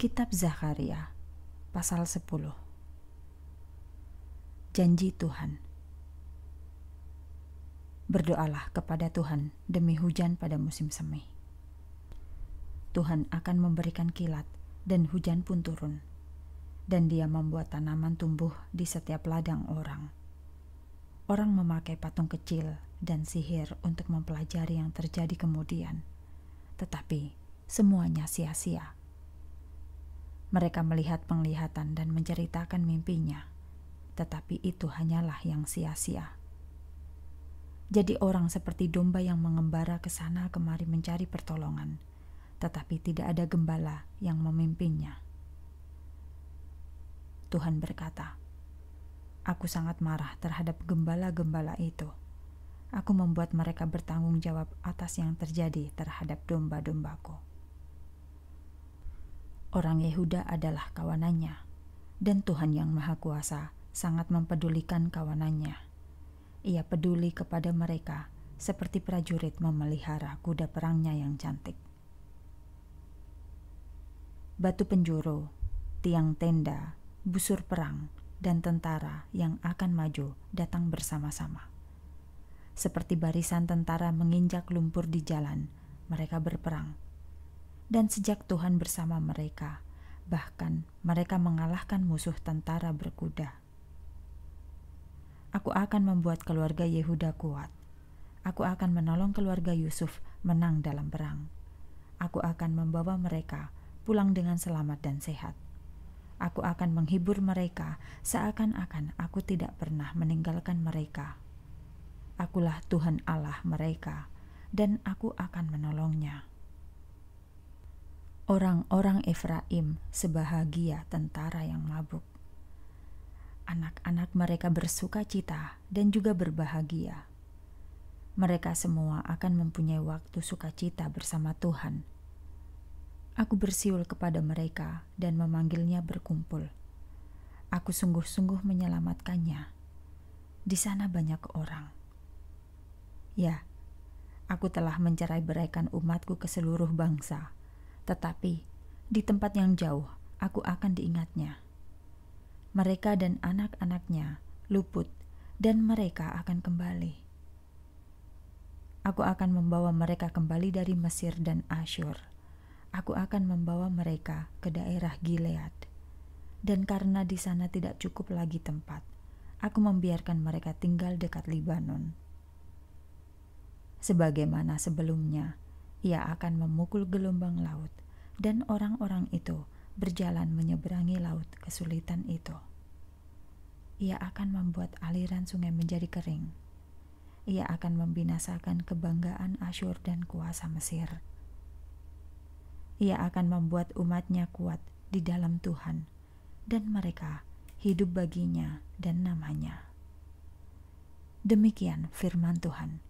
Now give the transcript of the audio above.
Kitab Zakaria pasal 10 Janji Tuhan Berdoalah kepada Tuhan demi hujan pada musim semi. Tuhan akan memberikan kilat dan hujan pun turun, dan dia membuat tanaman tumbuh di setiap ladang orang. Orang memakai patung kecil dan sihir untuk mempelajari yang terjadi kemudian, tetapi semuanya sia-sia mereka melihat penglihatan dan menceritakan mimpinya, tetapi itu hanyalah yang sia-sia. Jadi orang seperti domba yang mengembara ke sana kemari mencari pertolongan, tetapi tidak ada gembala yang memimpinnya. Tuhan berkata, Aku sangat marah terhadap gembala-gembala itu. Aku membuat mereka bertanggung jawab atas yang terjadi terhadap domba-dombaku. Orang Yehuda adalah kawanannya, dan Tuhan Yang Maha Kuasa sangat mempedulikan kawanannya. Ia peduli kepada mereka seperti prajurit memelihara kuda perangnya yang cantik. Batu penjuru, tiang tenda, busur perang, dan tentara yang akan maju datang bersama-sama. Seperti barisan tentara menginjak lumpur di jalan, mereka berperang dan sejak Tuhan bersama mereka, bahkan mereka mengalahkan musuh tentara berkuda. Aku akan membuat keluarga Yehuda kuat. Aku akan menolong keluarga Yusuf menang dalam perang. Aku akan membawa mereka pulang dengan selamat dan sehat. Aku akan menghibur mereka seakan-akan aku tidak pernah meninggalkan mereka. Akulah Tuhan Allah mereka, dan aku akan menolongnya. Orang-orang Efraim sebahagia tentara yang mabuk. Anak-anak mereka bersuka cita dan juga berbahagia. Mereka semua akan mempunyai waktu sukacita bersama Tuhan. Aku bersiul kepada mereka dan memanggilnya berkumpul. Aku sungguh-sungguh menyelamatkannya. Di sana banyak orang. Ya, aku telah mencerai beraikan umatku ke seluruh bangsa tetapi di tempat yang jauh aku akan diingatnya. Mereka dan anak-anaknya luput, dan mereka akan kembali. Aku akan membawa mereka kembali dari Mesir dan Asyur. Aku akan membawa mereka ke daerah Gilead. Dan karena di sana tidak cukup lagi tempat, aku membiarkan mereka tinggal dekat Libanon. Sebagaimana sebelumnya, ia akan memukul gelombang laut, dan orang-orang itu berjalan menyeberangi laut kesulitan itu. Ia akan membuat aliran sungai menjadi kering. Ia akan membinasakan kebanggaan Asyur dan kuasa Mesir. Ia akan membuat umatnya kuat di dalam Tuhan, dan mereka hidup baginya dan namanya. Demikian firman Tuhan.